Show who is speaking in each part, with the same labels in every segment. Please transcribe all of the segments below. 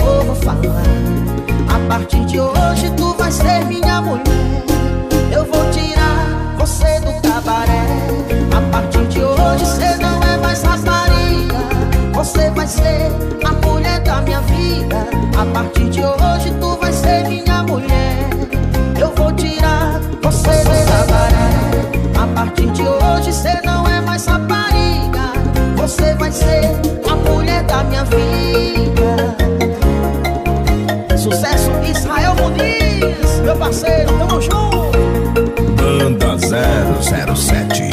Speaker 1: povo falar. A partir de hoje tu vai ser minha mulher. Eu vou tirar você do cabaré. A partir de hoje cê não é mais rapariga. Você vai ser a mulher da minha vida. A partir de hoje tu vai ser minha mulher. Eu vou tirar você do cabaré. A partir de hoje cê não é mais rapariga. Você vai ser a mulher da minha vida meu parceiro, tamo junto.
Speaker 2: Banda 007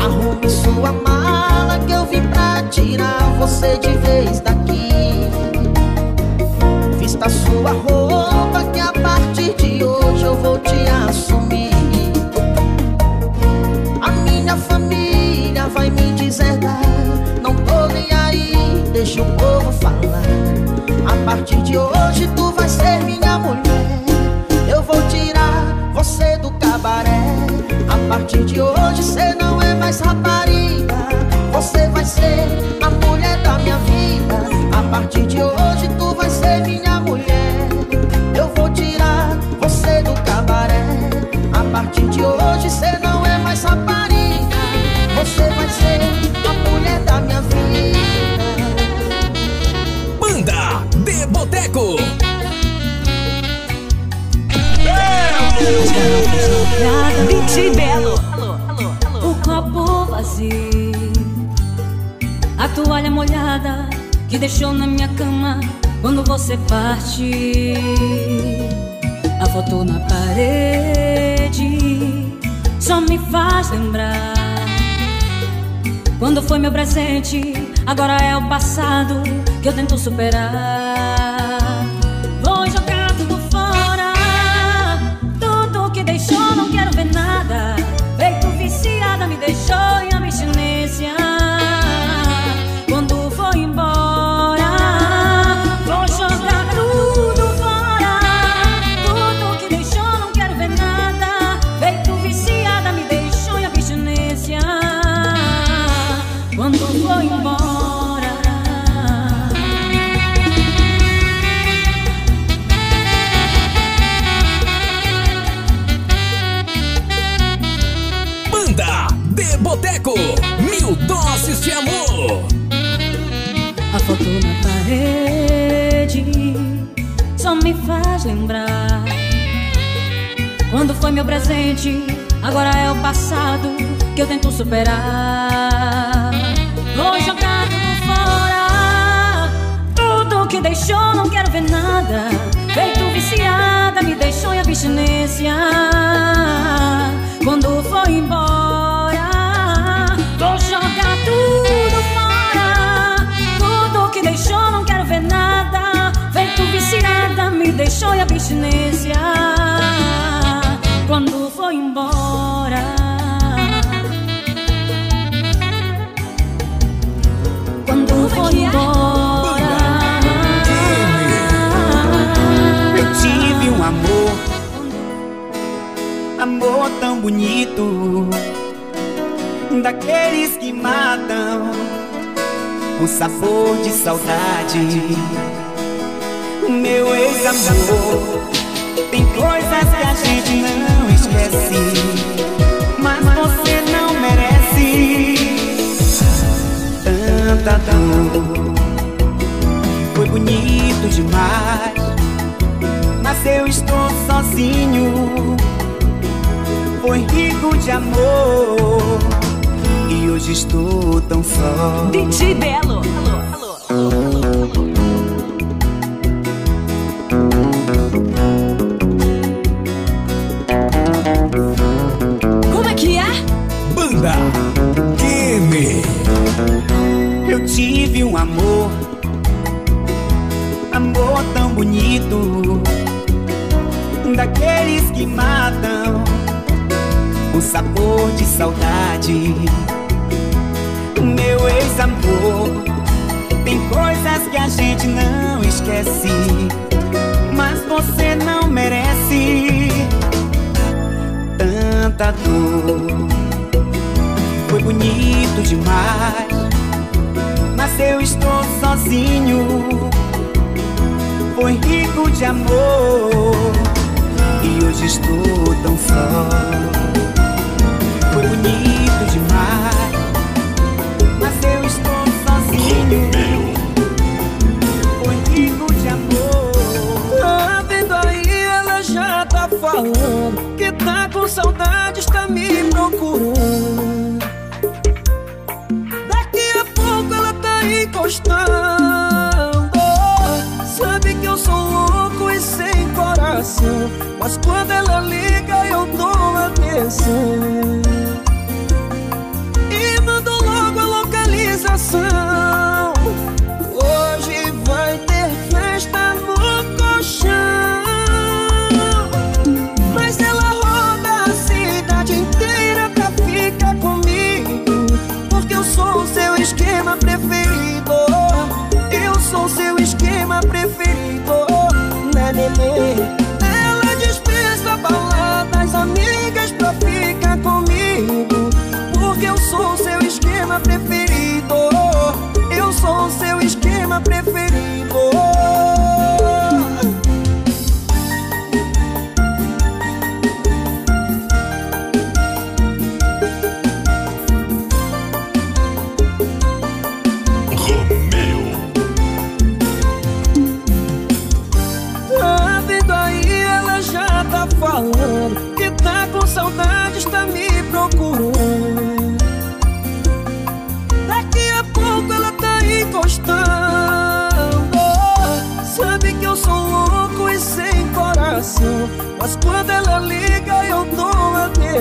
Speaker 1: Arrume sua mala que eu vim pra tirar você de vez daqui. Vista sua roupa que a partir de hoje eu vou te assumir. A minha família vai me deserdar. Não tô nem aí, deixa o povo falar partir de hoje tu vai ser minha mulher. Eu vou tirar você do cabaré. A partir de hoje cê não é mais rapariga. Você vai ser a mulher da minha vida. A partir de hoje tu vai ser minha
Speaker 3: DJ Belo. O copo vazio. A toalha molhada que deixou na minha cama quando você parte. A foto na parede só me faz lembrar. Quando foi meu presente, agora é o passado que eu tento superar.
Speaker 4: Daqueles que matam, com sabor de saudade. Meu ex-amor, tem coisas que a gente não esquece, mas você não merece tanta dor. Foi bonito demais mas eu estou sozinho. Foi rico de amor hoje estou tão só.
Speaker 3: DJ Belo. Como é que é?
Speaker 2: Banda Game
Speaker 4: Eu tive um amor, amor tão bonito, daqueles que matam, com sabor de saudade. Tem coisas que a gente não esquece, mas você não merece tanta dor. Foi bonito demais, mas eu estou sozinho. Foi rico de amor e hoje estou tão só.
Speaker 5: E mando logo a localização. Hoje vai ter festa no colchão. Mas ela roda a cidade inteira pra ficar comigo. Porque eu sou o seu esquema preferido. Eu sou o seu esquema preferido. Né, nenê?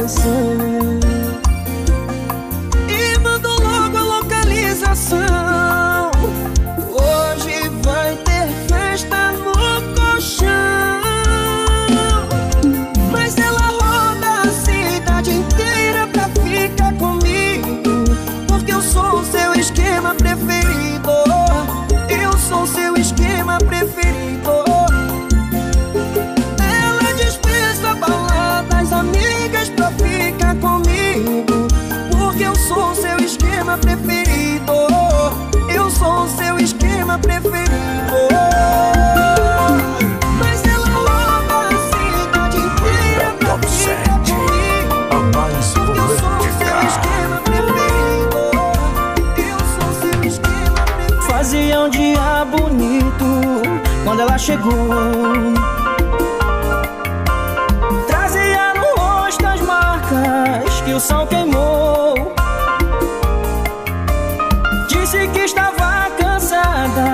Speaker 5: Dou
Speaker 6: chegou. Trazia no rosto as marcas que o sol queimou. Disse que estava cansada,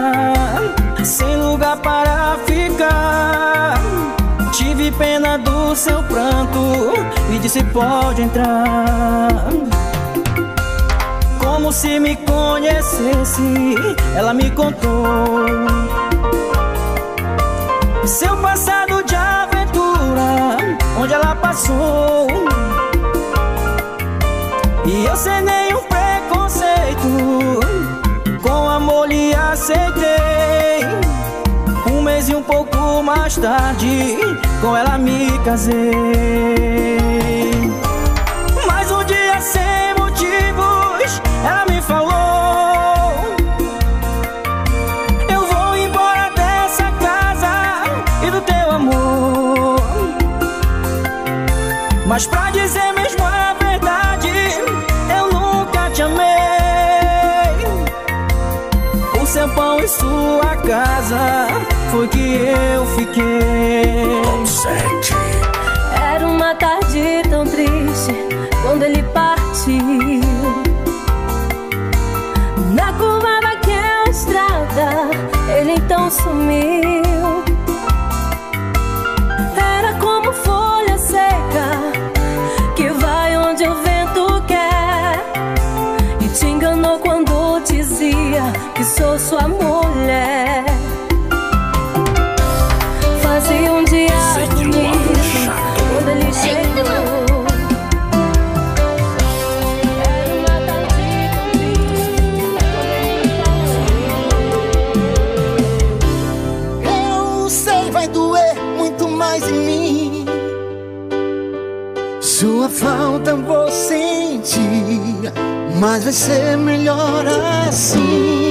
Speaker 6: sem lugar para ficar. Tive pena do seu pranto e disse: pode entrar. Como se me conhecesse, ela me contou Seu passado de aventura, onde ela passou. E eu sem nenhum preconceito, com amor lhe aceitei. Um mês e um pouco mais tarde, com ela me casei Mas pra dizer mesmo a verdade Eu nunca te amei O seu pão e sua casa Foi que eu fiquei
Speaker 7: Era uma tarde tão triste quando ele partiu. Na curva daquela estrada, ele então sumiu. sua mulher. Fazia um diabo nisso quando ele chegou. Eu sei vai doer muito
Speaker 5: mais em mim. Sua falta vou sentir, mas vai ser melhor assim.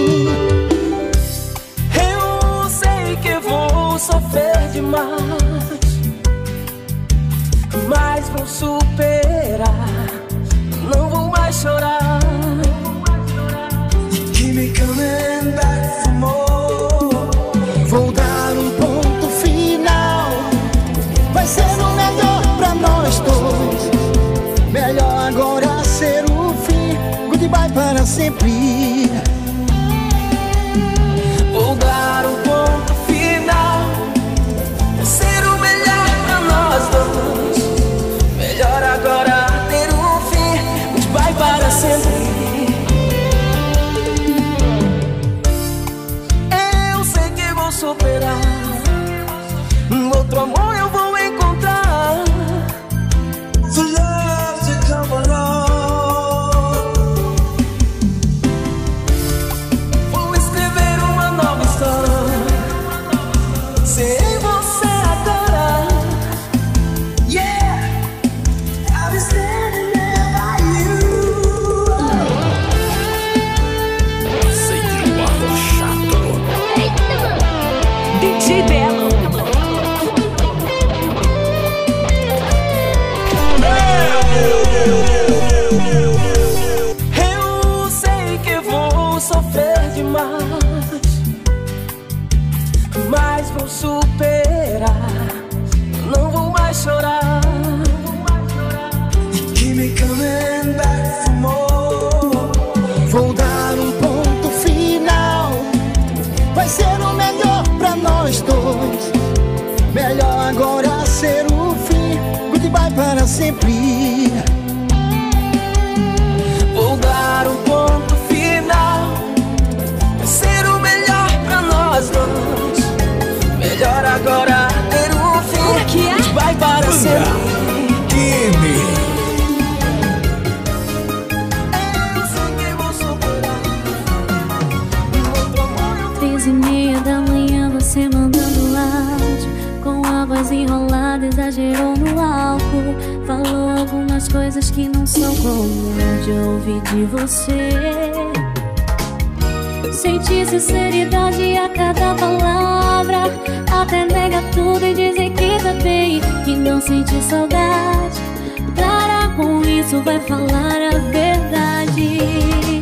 Speaker 8: Vou sofrer demais, mas vou superar. Não vou mais chorar. Keep me coming back for more.
Speaker 5: Vou dar um ponto final. Vai ser o melhor pra nós dois. Melhor agora ser o fim. Goodbye para sempre.
Speaker 3: Exagerou no álcool Falou algumas coisas que não são comum de ouvir de você. Senti sinceridade a cada palavra Até nega tudo e dizer que tá bem Que não sente saudade. Para com isso, vai falar a verdade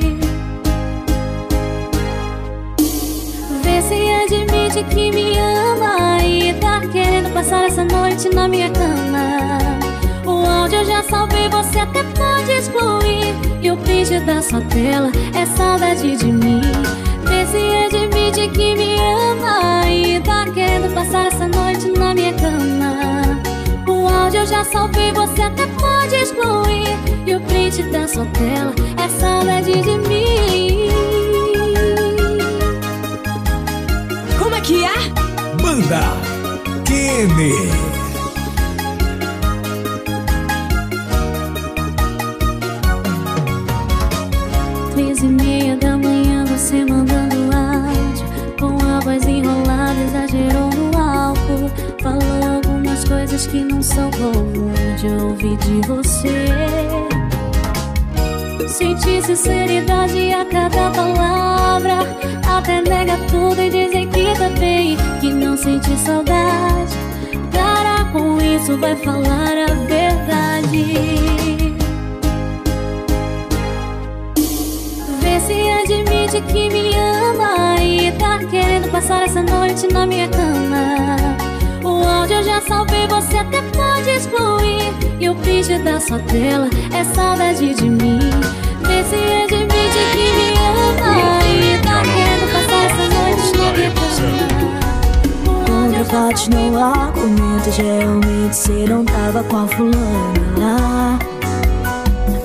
Speaker 3: admite que me ama E tá querendo passar essa noite na minha cama. O áudio eu já salvei, você até pode excluir. E o print da sua tela é saudade de mim. Vê se admite que me ama E tá querendo passar essa noite na minha cama. O áudio eu já salvei, você até pode excluir. E o print da sua tela é saudade de mim
Speaker 2: Banda Kene.
Speaker 3: Três e meia da manhã você mandando áudio. Com a voz enrolada, exagerou no álcool. Falou algumas coisas que não são comum de ouvir de você. Senti sinceridade a cada palavra Até nega tudo e dizer que tá bem Que não sente saudade. Para com isso, vai falar a verdade. Vê se admite que me ama E tá querendo passar essa noite na minha cama. O áudio eu já salvei, você até pode excluir. E o print da sua tela é saudade de mim. Vê se admite que me ama
Speaker 7: Contra fatos não há argumentos Realmente cê não tava com a fulana lá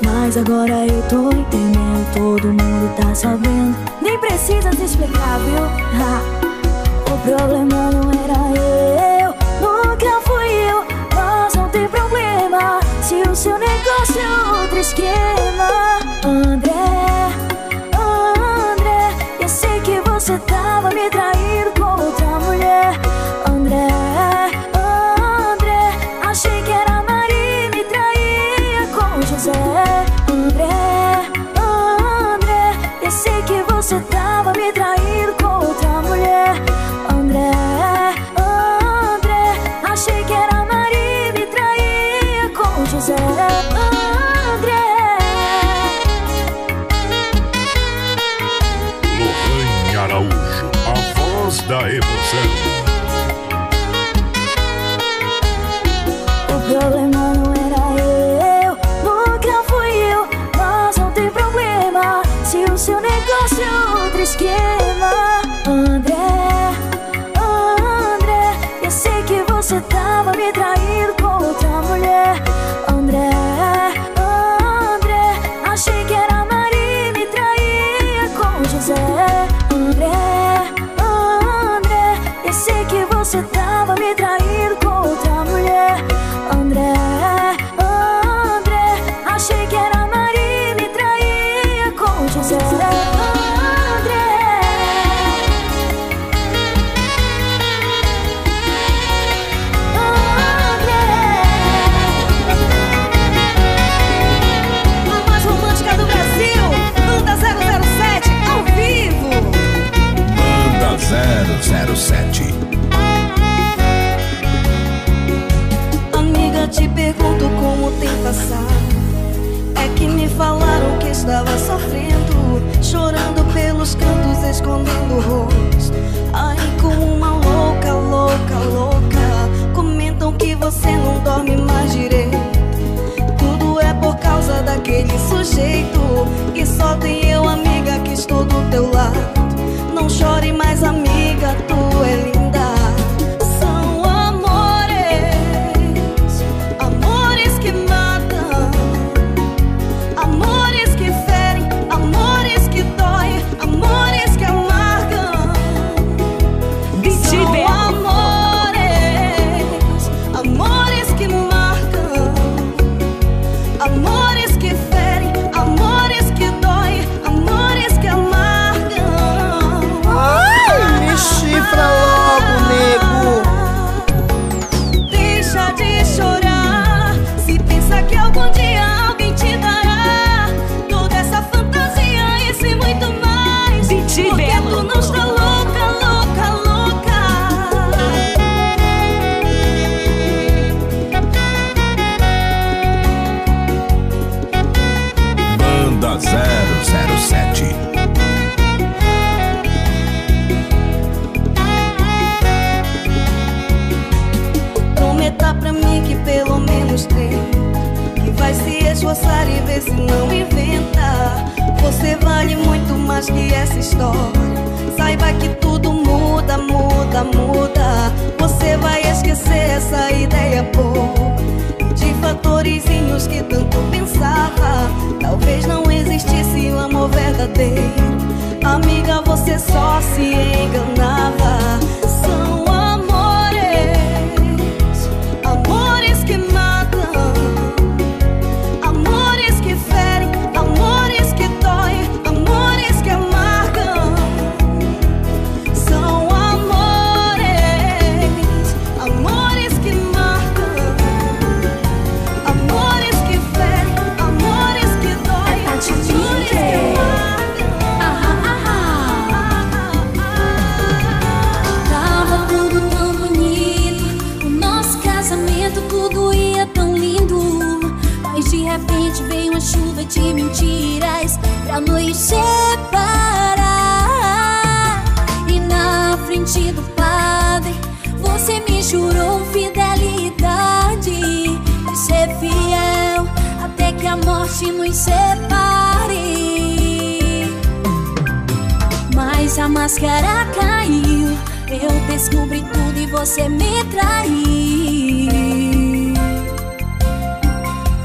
Speaker 7: Mas agora eu tô entendendo Todo mundo tá sabendo Nem precisa se explicar, viu? Ha. O problema não era eu Nunca fui eu Mas não tem problema Se o seu negócio é outro esquema André, André
Speaker 9: uma
Speaker 7: chuva de mentiras pra nos separar. E na frente do padre, você me jurou fidelidade e ser fiel até que a morte nos separe. Mas a máscara caiu, eu descobri tudo e você me traiu.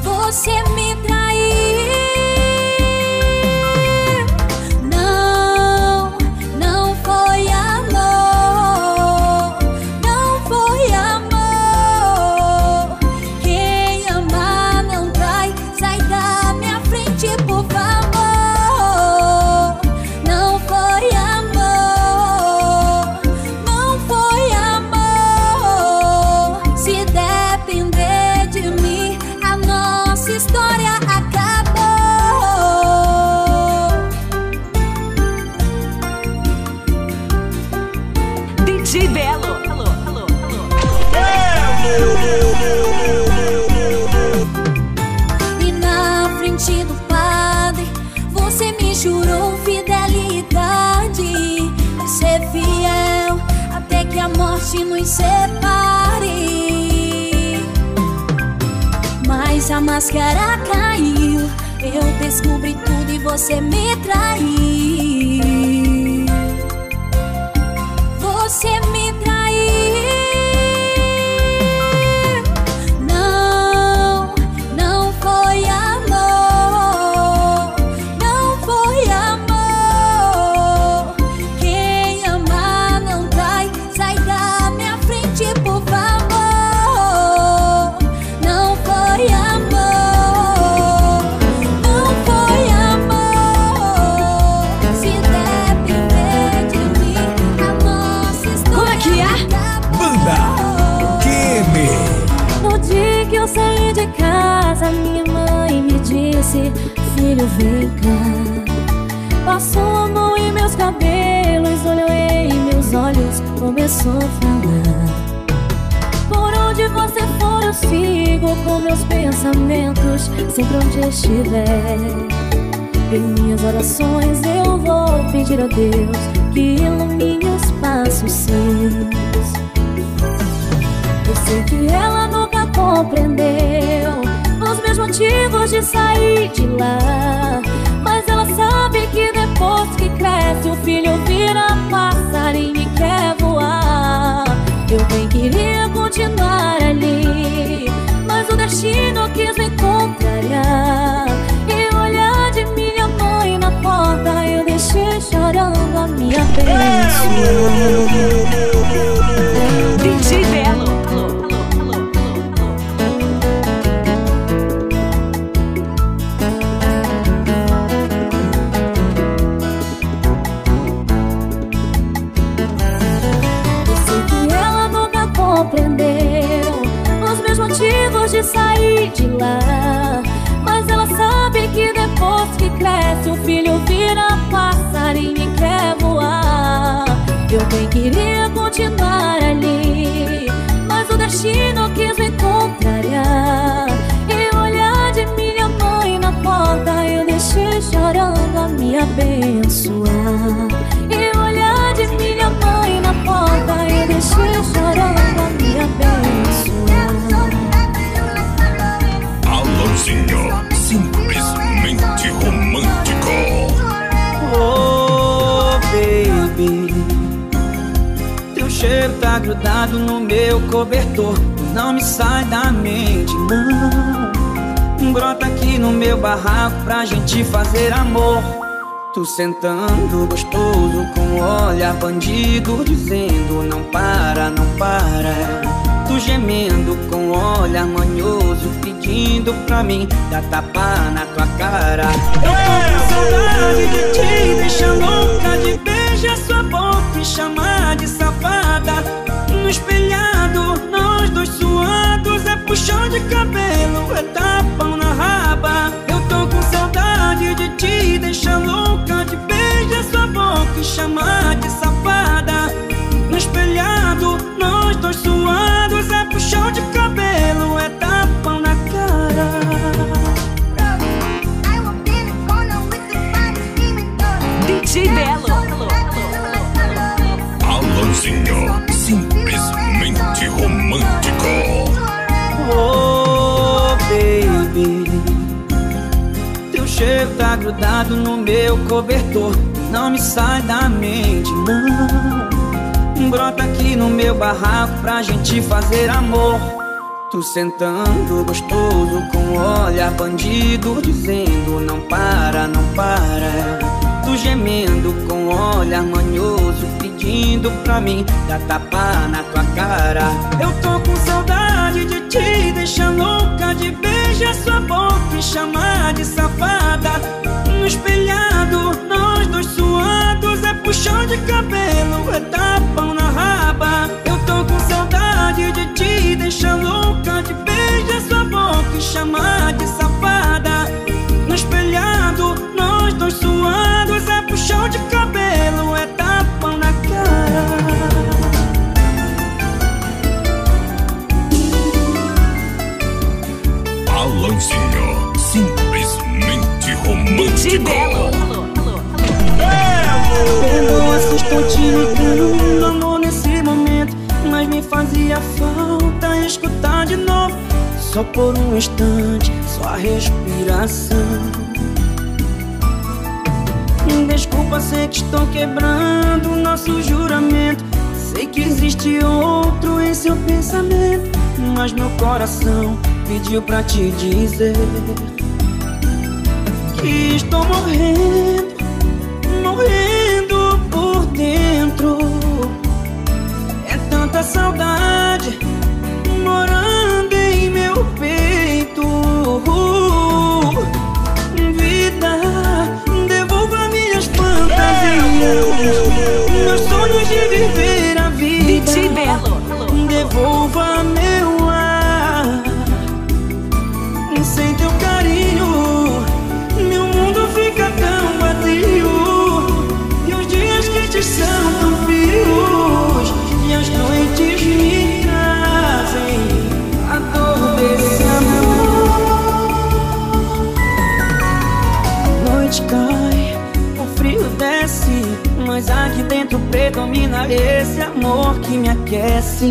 Speaker 7: Você me
Speaker 3: morte nos separe. Mas a máscara caiu, eu descobri tudo e você me traiu. Você me Passou a mão em meus cabelos, olhou em meus olhos, começou a falar. Por onde você for, eu sigo com meus pensamentos, sempre onde estiver. Em minhas orações eu vou pedir a Deus que ilumine os passos seus. Eu sei que ela nunca compreendeu os meus motivos de sair de lá. you. Chorando a me abençoar. E o olhar de minha mãe na porta, eu deixei chorando a me abençoar.
Speaker 10: Alonzinho, simplesmente romântico.
Speaker 8: Oh, baby Teu cheiro tá grudado no meu cobertor Não me sai da mente, não Brota aqui no meu barraco pra gente fazer amor. Tu sentando gostoso com olhar bandido Dizendo não para, não para. Tu gemendo com olhar manhoso Pedindo pra mim dar tapa na tua cara. Eu tô saudade de ti Deixa louca de beijar sua boca E chamar de safada. No espelhado, nós dois suados É puxão de cabelo, é tapão chamar de safada no espelhado, nós dois suados É puxão de cabelo, é tapão na cara
Speaker 11: DJ Belo.
Speaker 10: Alonzinho, simplesmente romântico.
Speaker 8: Oh, baby cheiro tá grudado no meu cobertor. Não me sai da mente, não. Brota aqui no meu barraco pra gente fazer amor. Tu sentando gostoso com olhar bandido Dizendo não para, não para. Tu gemendo com olhar manhoso Pedindo pra mim dar tapa na tua cara. Eu tô com saudade de ti Deixa louca de beijar sua boca E chamar de safada. No espelhado, nós dois suados É puxão de cabelo, é tapão na raba. Eu tô com saudade de ti Deixa louca de beijar sua boca E chamar de safada. No espelhado, nós dois suados É puxão de cabelo, simplesmente romântico.
Speaker 10: Belo! Lembranças
Speaker 11: continuam
Speaker 10: do
Speaker 11: amor
Speaker 8: nesse momento, mas me fazia falta escutar de novo. Só por um instante, sua respiração. Desculpa, sei que estou quebrando nosso juramento. Sei que existe outro em seu pensamento, mas meu coração pediu pra te dizer Que estou morrendo, morrendo por dentro. É tanta saudade morando em meu peito. Vida, devolva minhas fantasias Meus sonhos de viver a vida. Devolva predomina esse amor que me aquece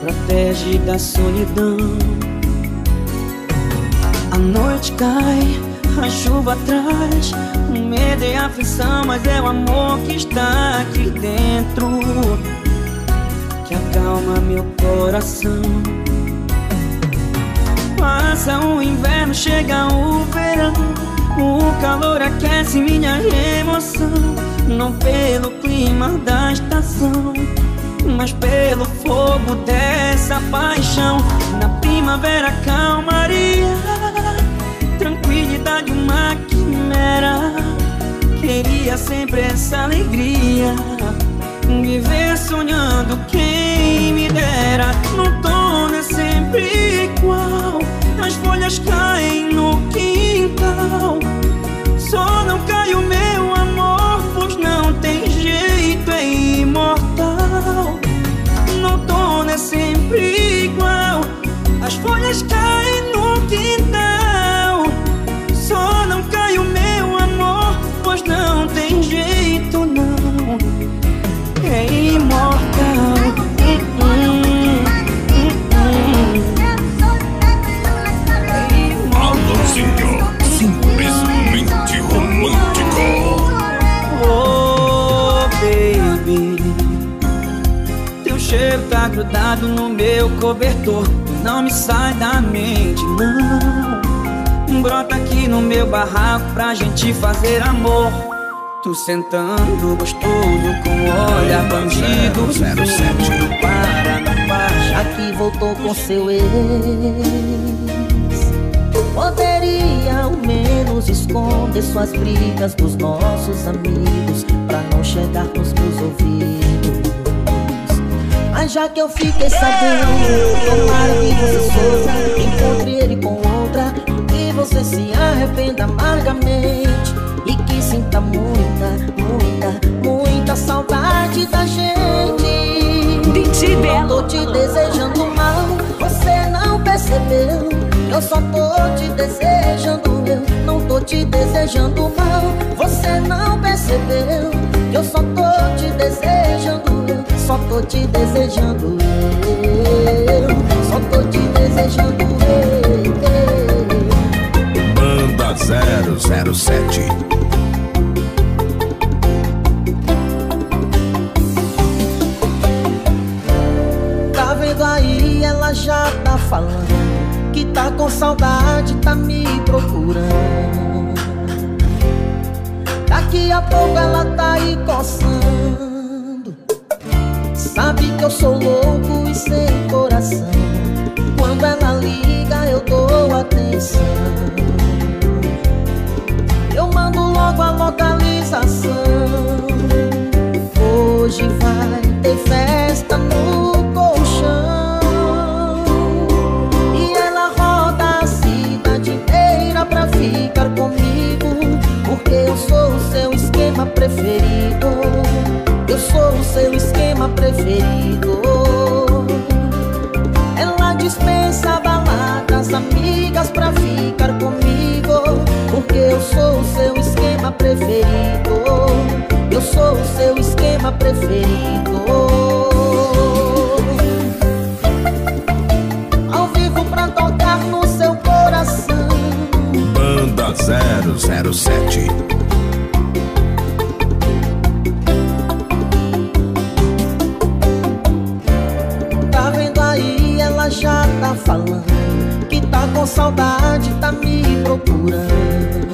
Speaker 8: Protege da solidão. A noite cai, a chuva traz O medo e a aflição, mas é o amor que está aqui dentro Que acalma meu coração. Passa o inverno, chega o verão O calor aquece minha emoção. Não pelo clima da estação Mas pelo fogo dessa paixão Na primavera calmaria Tranquilidade uma quimera Queria sempre essa alegria Viver sonhando quem me dera No outono é sempre igual As folhas caem no quintal Só não cai o meu sempre igual. As folhas caem no quintal grudado no meu cobertor. Não me sai da mente, não. Brota aqui no meu barraco pra gente fazer amor. Tu sentando gostoso com o olhar bandido.
Speaker 2: Zero sete.
Speaker 8: Não para, não para.
Speaker 1: Já que voltou com seu ex Poderia ao menos esconder suas brigas dos nossos amigos Pra não chegar nos meus ouvidos Mas já que eu fiquei sabendo Tomara que você sofra Encontre ele com outra Que você se arrependa amargamente E que sinta muita, muita, muita saudade da gente não
Speaker 3: Belo.
Speaker 1: tô te desejando mal, você não percebeu. Eu só tô te desejando eu. Não tô te desejando mal, você não percebeu. Te desejando eu. Só tô te desejando eu.
Speaker 2: Banda 007.
Speaker 1: Tá vendo aí, ela já tá falando Que tá com saudade, tá me procurando Daqui a pouco ela tá aí coçando sou louco e sem coração. Quando ela liga eu dou atenção. Eu mando logo a localização. Hoje vai ter festa no colchão. E ela roda a cidade inteira pra ficar comigo Porque eu sou o seu esquema preferido eu sou o seu esquema preferido. É Ela dispensa baladas, amigas pra ficar comigo. Porque eu sou o seu esquema preferido. Eu sou o seu esquema preferido. Ao vivo pra tocar no seu coração. Banda 007 saudade tá me procurando.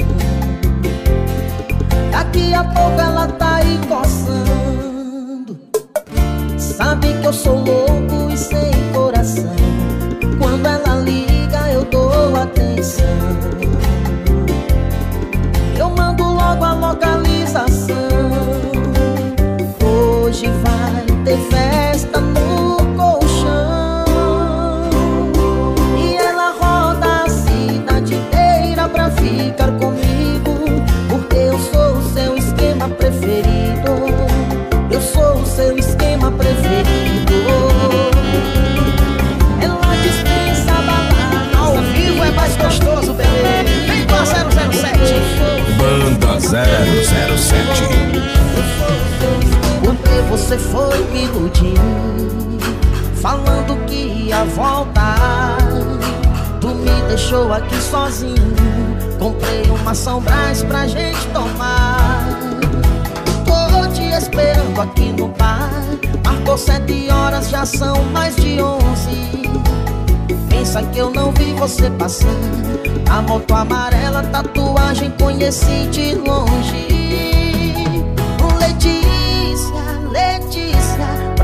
Speaker 1: Daqui a pouco ela tá aí coçando. Sabe que eu sou louco você foi me iludir Falando que ia voltar. Tu me deixou aqui sozinho Comprei uma São Brás pra gente tomar. Tô te esperando aqui no bar Marcou sete horas, já são mais de onze. Pensa que eu não vi você passar A moto amarela, tatuagem conheci de longe. Letícia, Letícia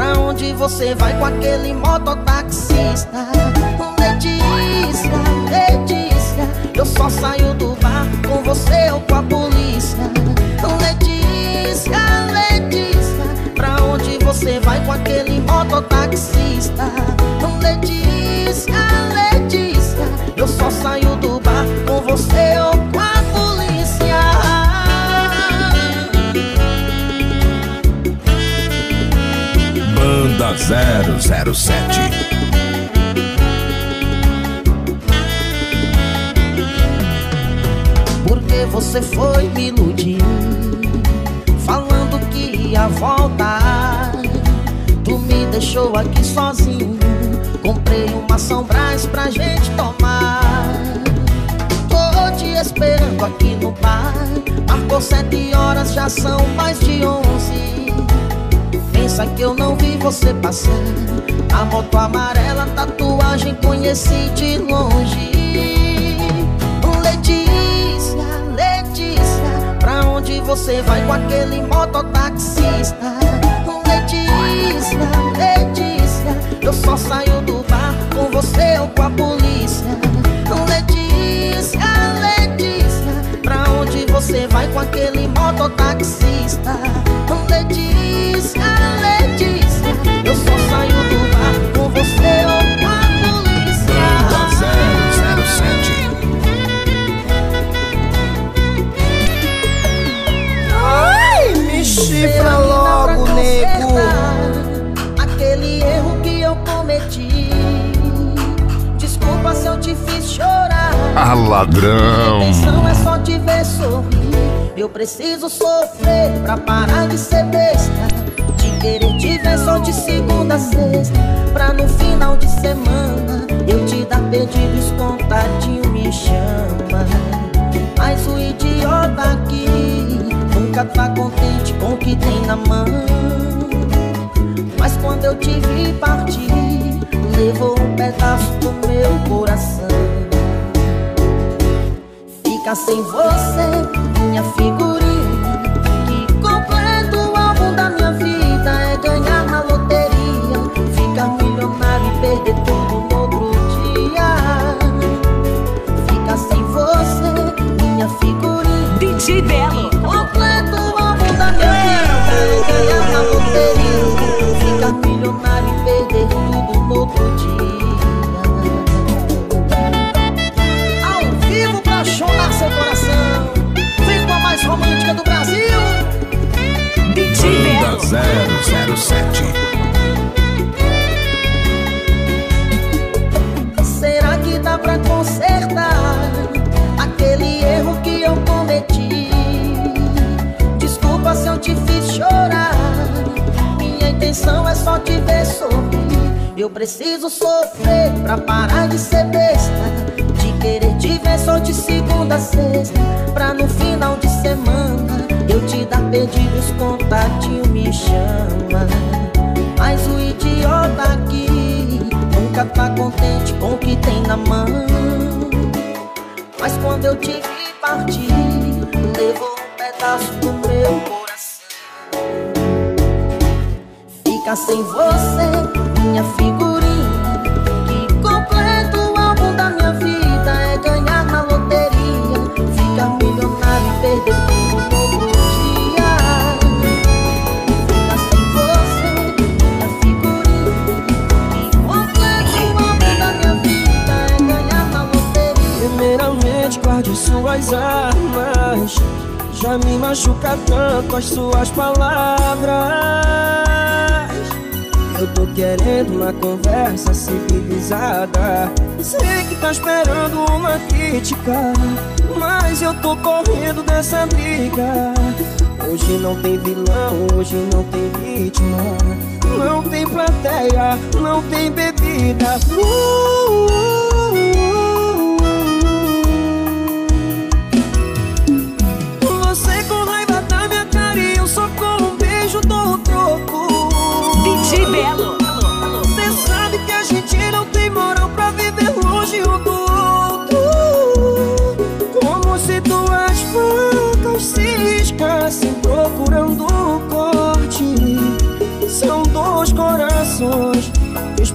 Speaker 1: Pra onde você vai com aquele mototaxista? Letícia, Letícia Eu só saio do bar com você ou com a polícia Letícia, Letícia Pra onde você vai com aquele mototaxista? Letícia, Letícia
Speaker 2: 007.
Speaker 1: Porque você foi me iludir Falando que ia voltar. Tu me deixou aqui sozinho Comprei uma São Brás pra gente tomar. Tô te esperando aqui no bar Marcou sete horas, já são mais de onze Pensa que eu não vi você passar A moto amarela, tatuagem conheci de longe Letícia, Letícia Pra onde você vai com aquele mototaxista? Letícia, Letícia Eu só saio do bar com você ou com a polícia Letícia, Letícia Pra onde você vai com aquele mototaxista? Letícia, Letícia Eu só saio do bar com você ou com a polícia
Speaker 2: Banda 007.
Speaker 5: Ai, me chifra logo, nego.
Speaker 1: Aquele erro que eu cometi Desculpa se eu te fiz chorar
Speaker 2: Ah, ladrão.
Speaker 1: Minha intenção é só te ver sorrir Eu preciso sofrer pra parar de ser besta querer te ver só de segunda a sexta Pra no final de semana Eu te dar pedidos contadinho me chama. Mas o idiota aqui Nunca tá contente com o que tem na mão. Mas quando eu te vi partir Levou um pedaço do meu coração. Fica sem você, minha figurinha
Speaker 3: Belo.
Speaker 2: 007.
Speaker 1: Será que dá pra consertar Aquele erro que eu cometi Desculpa se eu te fiz chorar Minha intenção é só te ver sorrir Eu preciso sofrer pra parar de ser besta De querer te ver só de segunda a sexta Pra no final de semana te dar pedidos contadinho me chama. Mas o idiota aqui Nunca tá contente com o que tem na mão. Quando eu te vi partir, levou um pedaço do meu coração. Fica sem você, minha figurinha,
Speaker 5: Já me machuca tanto as suas palavras. Eu tô querendo uma conversa civilizada. Sei que tá esperando uma crítica Mas eu tô correndo dessa briga. Hoje não tem vilão, hoje não tem vítima. Não tem plateia, não tem bebida. Você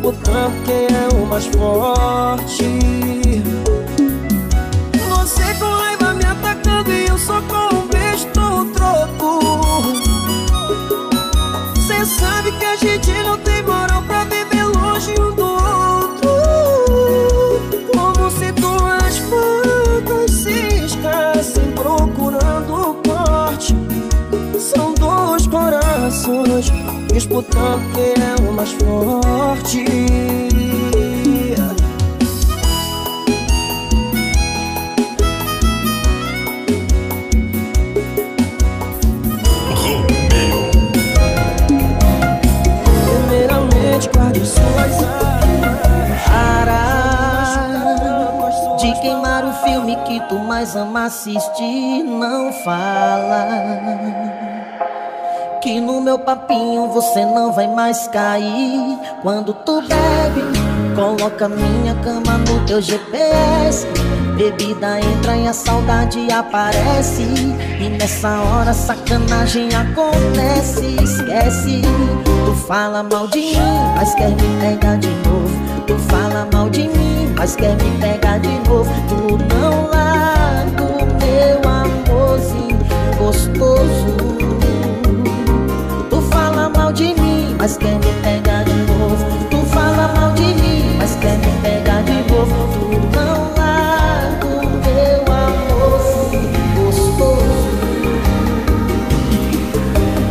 Speaker 5: disputando quem é o mais forte disputando quem é o mais forte suas armas
Speaker 1: Para de queimar o filme que tu mais ama assistir, não fala. Que no meu papinho você não vai mais cair. Quando tu bebe, coloca minha cama no teu GPS. Bebida entra e a saudade aparece. E nessa hora sacanagem acontece. Esquece, tu fala mal de mim, mas quer me pegar de novo. Tu fala mal de mim, mas quer me pegar de novo. Tu não larga o meu amorzinho gostoso. Mas quer me pegar de novo. Tu fala mal de mim, mas quer me pegar de novo. Tu não larga o meu amorzinho gostoso.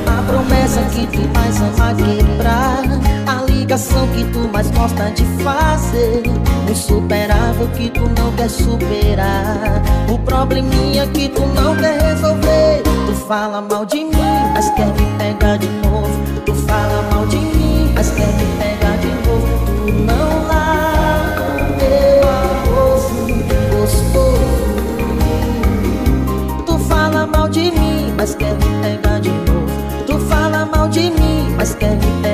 Speaker 1: A promessa que tu mais ama quebrar A ligação que tu mais gosta de fazer O insuperável que tu não quer superar O probleminha que tu não quer resolver fala mal de mim, mas quer me pegar de novo. Tu fala mal de mim, mas quer me pegar de novo. Tu não larga o meu amorzinho gostoso. Tu fala mal de mim, mas quer me pegar de novo. Tu fala mal de mim, mas quer me pegar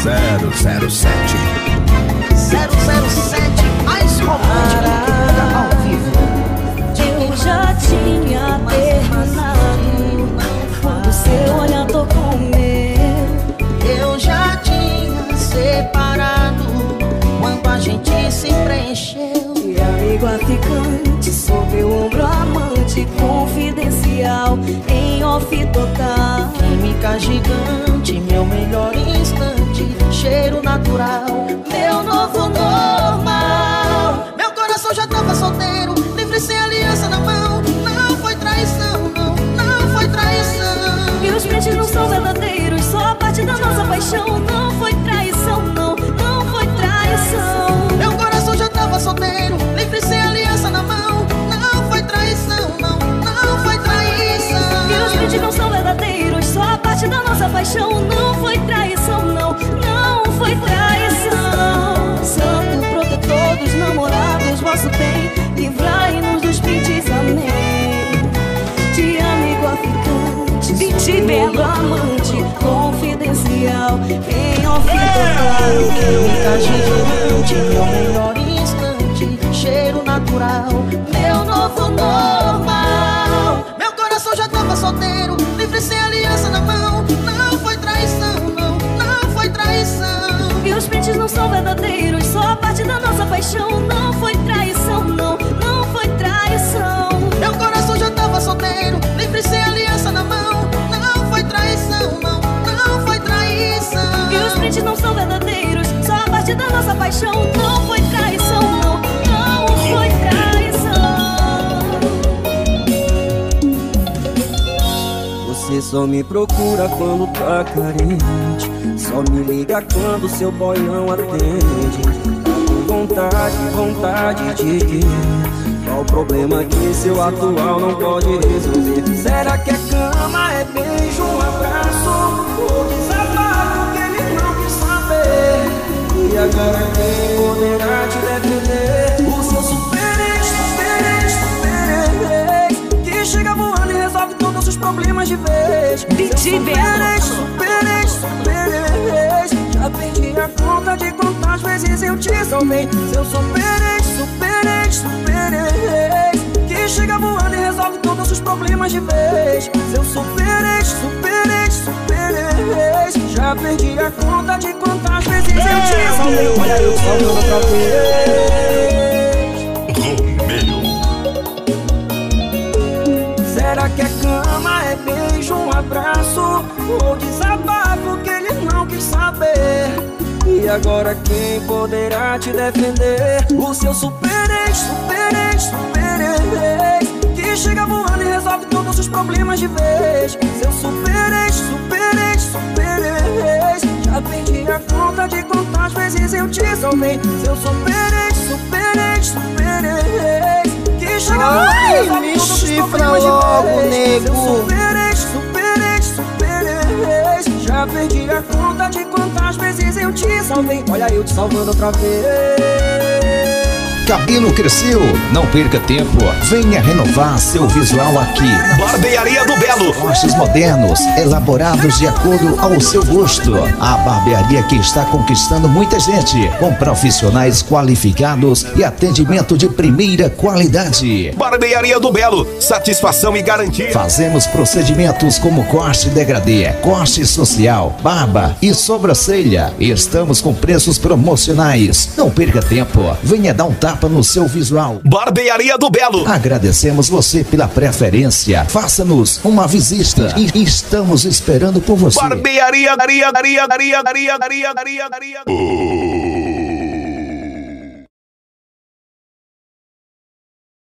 Speaker 2: 007.
Speaker 1: 007, mais romântico ao vivo.
Speaker 9: Eu já tinha terminado paixão Não foi traição, não, não foi traição.
Speaker 1: Meu coração já tava solteiro, livre sem aliança na mão. Não foi traição, não, não foi traição.
Speaker 9: E os prints não são verdadeiros Só a parte da nossa paixão. Não foi traição, não, não foi traição. Santo protetor dos namorados Vosso bem, livrai-nos dos prints, amém. De amigo aficante
Speaker 11: DJ
Speaker 9: Belo amante confidencial Em off total
Speaker 1: Muita gente meu melhor instante Cheiro natural, meu novo normal. Meu coração já tava solteiro. Livre sem aliança na mão. Não foi traição, não, não foi traição.
Speaker 9: E os prints não são verdadeiros. Só a parte da nossa paixão. Não foi traição, não só
Speaker 5: me procura quando tá carente Só me liga quando seu boy não atende Tá com vontade, vontade de ir Qual o problema que seu atual não pode resolver? Será que a cama é beijo, um abraço? Ou desabafo que ele não quis saber? E agora quem poderá te defender? O seu super problemas de vez.
Speaker 11: DJ
Speaker 5: Super
Speaker 11: Belo.
Speaker 5: ex, super ex, super ex Já perdi a conta de quantas vezes eu te salvei. Seu super ex, super ex, super ex Que chega voando e resolve todos os problemas de vez. Seu super ex, super ex, super ex Já perdi a conta de quantas vezes eu te salvei. Olha eu outra vez Será que a cama é beijo, um abraço. Ou desabafo que ele não quis saber. E agora quem poderá te defender? O seu super ex, super ex, super ex Que chega voando e resolve todos os problemas de vez. Seu super ex, super ex, super ex Já perdi a conta de quantas vezes eu te salvei. Seu super ex, super chega
Speaker 1: Ai,
Speaker 5: resolve
Speaker 1: me chifra logo, nego.
Speaker 5: Já perdi a conta de quantas vezes eu te salvei. Olha eu te salvando outra vez
Speaker 2: Cabelo cresceu? Não perca tempo. Venha renovar seu visual aqui.
Speaker 12: Barbearia do Belo.
Speaker 2: Cortes modernos, elaborados de acordo ao seu gosto. A barbearia que está conquistando muita gente, com profissionais qualificados e atendimento de primeira qualidade.
Speaker 12: Barbearia do Belo. Satisfação e garantia.
Speaker 2: Fazemos procedimentos como corte degradê, corte social, barba e sobrancelha. Estamos com preços promocionais. Não perca tempo. Venha dar um tapa no seu visual.
Speaker 12: Barbearia do Belo.
Speaker 2: Agradecemos você pela preferência. Faça-nos uma visita e estamos esperando por você.
Speaker 12: Barbearia, Maria, Maria, Maria, Maria, Maria, Maria, Maria.